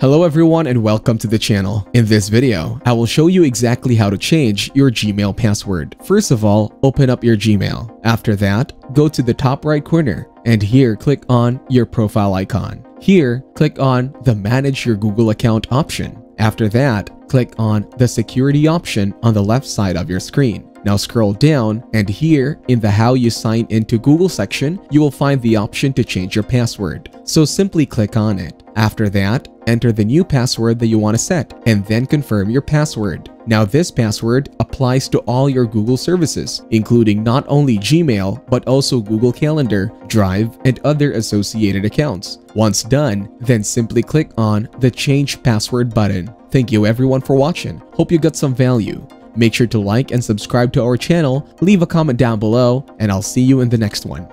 Hello everyone and welcome to the channel. In this video, I will show you exactly how to change your Gmail password. First of all, open up your Gmail. After that, go to the top right corner and here click on your profile icon. Here, click on the manage your Google account option. After that, click on the security option on the left side of your screen. Now scroll down and here in the how you sign into Google section, you will find the option to change your password. So simply click on it. After that, enter the new password that you want to set and then confirm your password. Now this password applies to all your Google services, including not only Gmail, but also Google Calendar, Drive, and other associated accounts. Once done, then simply click on the change password button. Thank you everyone for watching. Hope you got some value. Make sure to like and subscribe to our channel, leave a comment down below, and I'll see you in the next one.